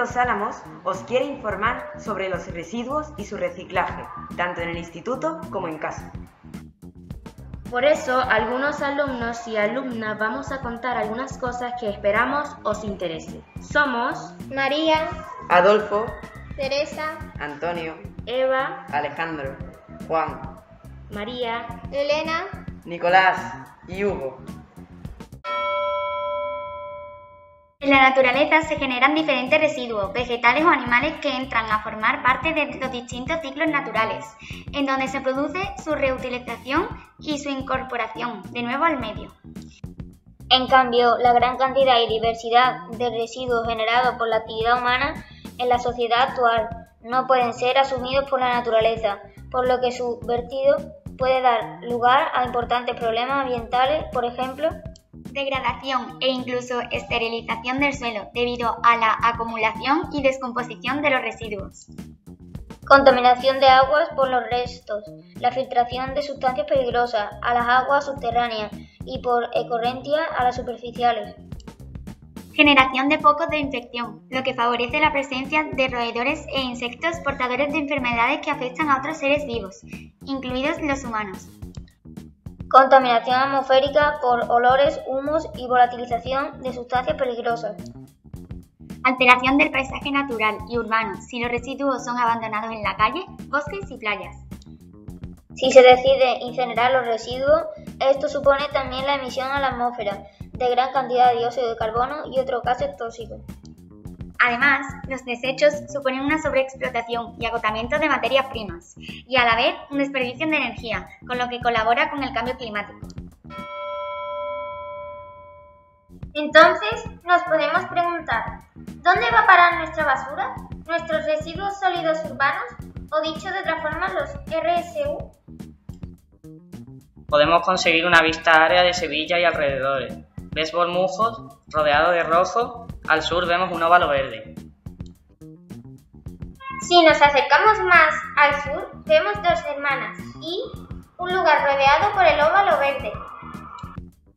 Los Álamos os quiere informar sobre los residuos y su reciclaje, tanto en el instituto como en casa. Por eso, algunos alumnos y alumnas vamos a contar algunas cosas que esperamos os interese. Somos María, Adolfo, Teresa, Antonio, Eva, Alejandro, Juan, María, Elena, Nicolás y Hugo. En la naturaleza se generan diferentes residuos, vegetales o animales que entran a formar parte de los distintos ciclos naturales, en donde se produce su reutilización y su incorporación de nuevo al medio. En cambio, la gran cantidad y diversidad de residuos generados por la actividad humana en la sociedad actual no pueden ser asumidos por la naturaleza, por lo que su vertido puede dar lugar a importantes problemas ambientales, por ejemplo, degradación e incluso esterilización del suelo debido a la acumulación y descomposición de los residuos. Contaminación de aguas por los restos, la filtración de sustancias peligrosas a las aguas subterráneas y por ecorrentia a las superficiales. Generación de focos de infección, lo que favorece la presencia de roedores e insectos portadores de enfermedades que afectan a otros seres vivos, incluidos los humanos. Contaminación atmosférica por olores, humos y volatilización de sustancias peligrosas. Alteración del paisaje natural y urbano si los residuos son abandonados en la calle, bosques y playas. Si se decide incinerar los residuos, esto supone también la emisión a la atmósfera de gran cantidad de dióxido de carbono y otros gases tóxicos. Además, los desechos suponen una sobreexplotación y agotamiento de materias primas, y a la vez un desperdicio de energía, con lo que colabora con el cambio climático. Entonces, nos podemos preguntar, ¿dónde va a parar nuestra basura? ¿Nuestros residuos sólidos urbanos? O dicho de otra forma, los RSU. Podemos conseguir una vista área de Sevilla y alrededores. ¿Ves Bormujos, rodeado de rojo? Al sur vemos un óvalo verde. Si nos acercamos más al sur, vemos dos hermanas y un lugar rodeado por el óvalo verde.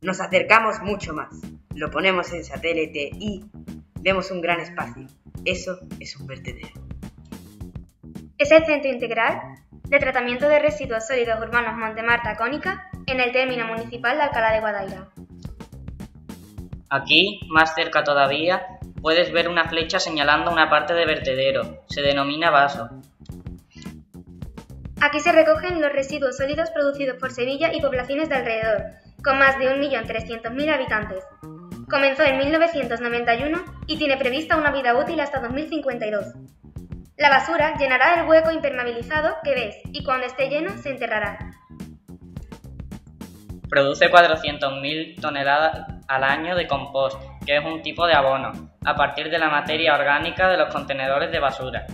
Nos acercamos mucho más. Lo ponemos en satélite y vemos un gran espacio. Eso es un vertedero. Es el Centro Integral de Tratamiento de Residuos Sólidos Urbanos Montemarta Cónica en el término municipal de Alcalá de Guadaira. Aquí, más cerca todavía, puedes ver una flecha señalando una parte de vertedero. Se denomina vaso. Aquí se recogen los residuos sólidos producidos por Sevilla y poblaciones de alrededor, con más de 1.300.000 habitantes. Comenzó en 1991 y tiene prevista una vida útil hasta 2052. La basura llenará el hueco impermeabilizado que ves y cuando esté lleno se enterrará. Produce 400.000 toneladas al año de compost, que es un tipo de abono, a partir de la materia orgánica de los contenedores de basura.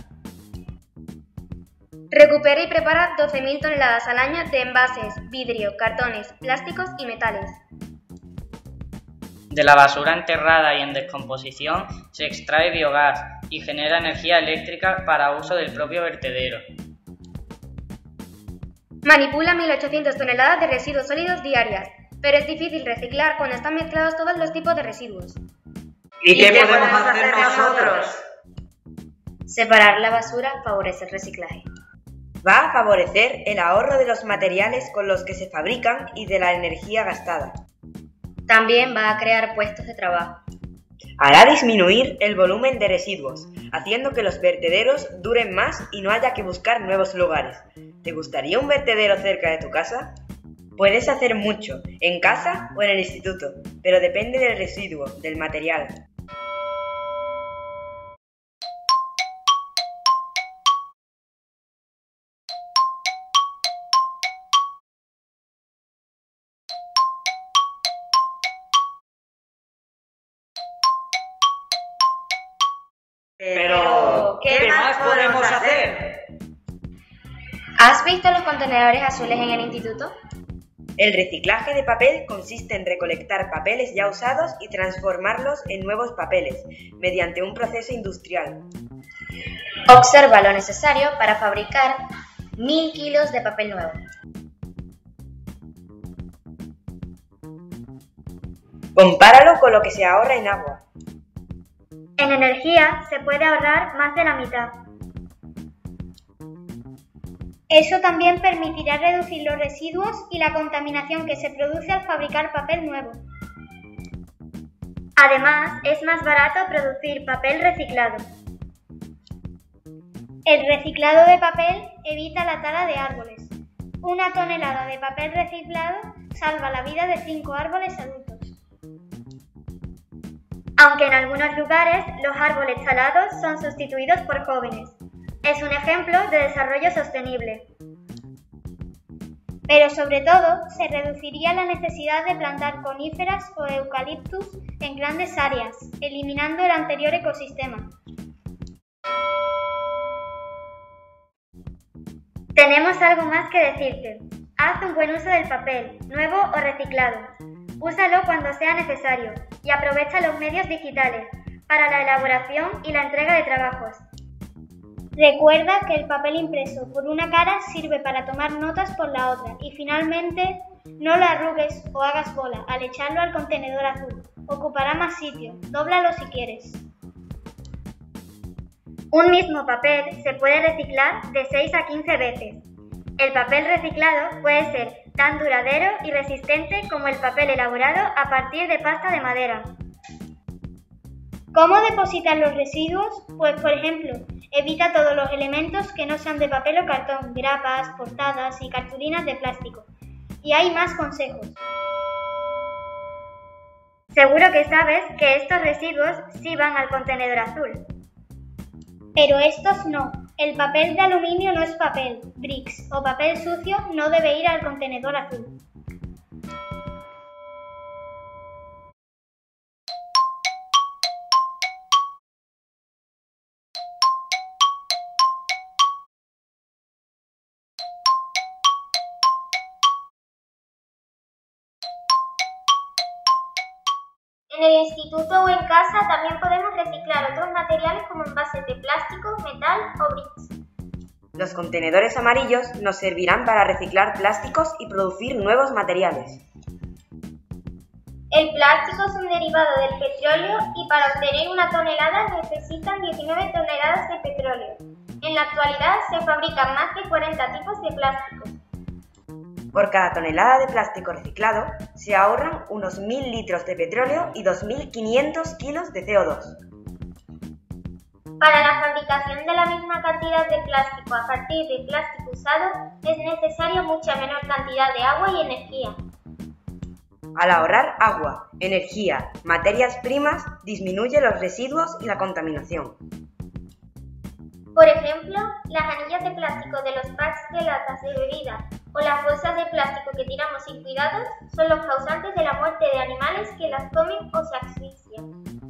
Recupera y prepara 12.000 toneladas al año de envases, vidrio, cartones, plásticos y metales. De la basura enterrada y en descomposición se extrae biogás y genera energía eléctrica para uso del propio vertedero. Manipula 1.800 toneladas de residuos sólidos diarias, pero es difícil reciclar cuando están mezclados todos los tipos de residuos. ¿Y qué podemos hacer nosotros? Separar la basura favorece el reciclaje. Va a favorecer el ahorro de los materiales con los que se fabrican y de la energía gastada. También va a crear puestos de trabajo. Hará disminuir el volumen de residuos, haciendo que los vertederos duren más y no haya que buscar nuevos lugares. ¿Te gustaría un vertedero cerca de tu casa? Puedes hacer mucho, en casa o en el instituto, pero depende del residuo, del material. Pero, ¿qué más podemos hacer? ¿Has visto los contenedores azules en el instituto? El reciclaje de papel consiste en recolectar papeles ya usados y transformarlos en nuevos papeles, mediante un proceso industrial. Observa lo necesario para fabricar 1000 kilos de papel nuevo. Compáralo con lo que se ahorra en agua. En energía se puede ahorrar más de la mitad. Eso también permitirá reducir los residuos y la contaminación que se produce al fabricar papel nuevo. Además, es más barato producir papel reciclado. El reciclado de papel evita la tala de árboles. Una tonelada de papel reciclado salva la vida de 5 árboles adultos. Aunque en algunos lugares los árboles talados son sustituidos por jóvenes. Es un ejemplo de desarrollo sostenible. Pero sobre todo, se reduciría la necesidad de plantar coníferas o eucaliptus en grandes áreas, eliminando el anterior ecosistema. Tenemos algo más que decirte. Haz un buen uso del papel, nuevo o reciclado. Úsalo cuando sea necesario y aprovecha los medios digitales para la elaboración y la entrega de trabajos. Recuerda que el papel impreso por una cara sirve para tomar notas por la otra y finalmente no lo arrugues o hagas bola al echarlo al contenedor azul. Ocupará más sitio. Dóblalo si quieres. Un mismo papel se puede reciclar de 6 a 15 veces. El papel reciclado puede ser tan duradero y resistente como el papel elaborado a partir de pasta de madera. ¿Cómo depositar los residuos? Pues por ejemplo, evita todos los elementos que no sean de papel o cartón, grapas, portadas y cartulinas de plástico. Y hay más consejos. Seguro que sabes que estos residuos sí van al contenedor azul. Pero estos no. El papel de aluminio no es papel. Bricks o papel sucio no debe ir al contenedor azul. En el instituto o en casa también podemos reciclar otros materiales como envases de plástico, metal o bricks. Los contenedores amarillos nos servirán para reciclar plásticos y producir nuevos materiales. El plástico es un derivado del petróleo y para obtener una tonelada necesitan 19 toneladas de petróleo. En la actualidad se fabrican más de 40 tipos de plástico. Por cada tonelada de plástico reciclado se ahorran unos 1.000 litros de petróleo y 2.500 kilos de CO2. Para la fabricación de la misma cantidad de plástico a partir de plástico usado es necesaria mucha menor cantidad de agua y energía. Al ahorrar agua, energía, materias primas, disminuye los residuos y la contaminación. Por ejemplo, las anillas de plástico de los packs de latas de bebida o las bolsas de plástico que tiramos sin cuidado son los causantes de la muerte de animales que las comen o se asfixian.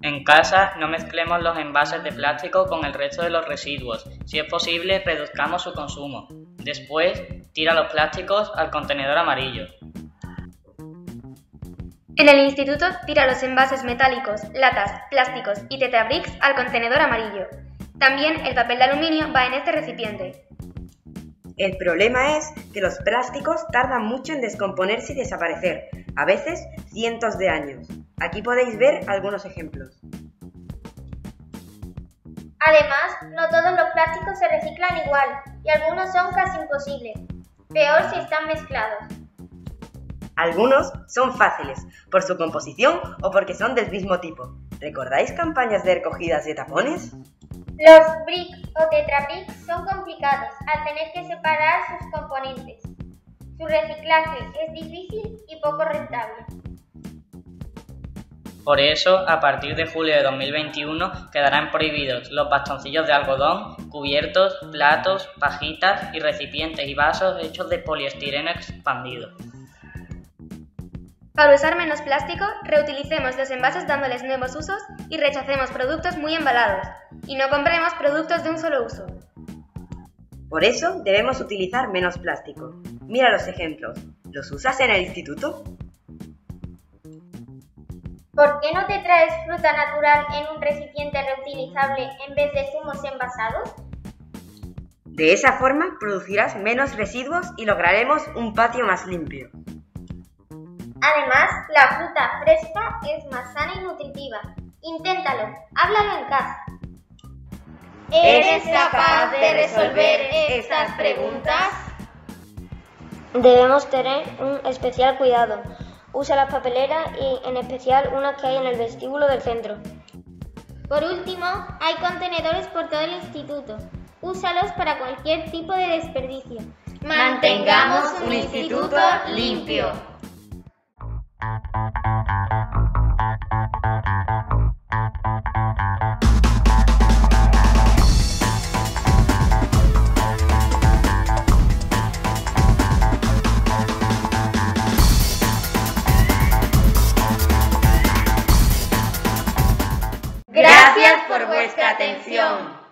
En casa no mezclemos los envases de plástico con el resto de los residuos. Si es posible, reduzcamos su consumo. Después, tira los plásticos al contenedor amarillo. En el instituto, tira los envases metálicos, latas, plásticos y tetrabricks al contenedor amarillo. También el papel de aluminio va en este recipiente. El problema es que los plásticos tardan mucho en descomponerse y desaparecer, a veces cientos de años. Aquí podéis ver algunos ejemplos. Además, no todos los plásticos se reciclan igual y algunos son casi imposibles. Peor si están mezclados. Algunos son fáciles, por su composición o porque son del mismo tipo. ¿Recordáis campañas de recogidas de tapones? Los brick o tetrabrick son complicados al tener que separar sus componentes. Su reciclaje es difícil y poco rentable. Por eso, a partir de julio de 2021 quedarán prohibidos los bastoncillos de algodón, cubiertos, platos, pajitas y recipientes y vasos hechos de poliestireno expandido. Para usar menos plástico, reutilicemos los envases dándoles nuevos usos y rechacemos productos muy embalados. Y no compremos productos de un solo uso. Por eso debemos utilizar menos plástico. Mira los ejemplos. ¿Los usas en el instituto? ¿Por qué no te traes fruta natural en un recipiente reutilizable en vez de zumos envasados? De esa forma producirás menos residuos y lograremos un patio más limpio. Además, la fruta fresca es más sana y nutritiva. Inténtalo, háblalo en casa. ¿Eres capaz de resolver estas preguntas? Debemos tener un especial cuidado. Usa las papeleras y en especial unas que hay en el vestíbulo del centro. Por último, hay contenedores por todo el instituto. Úsalos para cualquier tipo de desperdicio. Mantengamos un instituto limpio. Atención.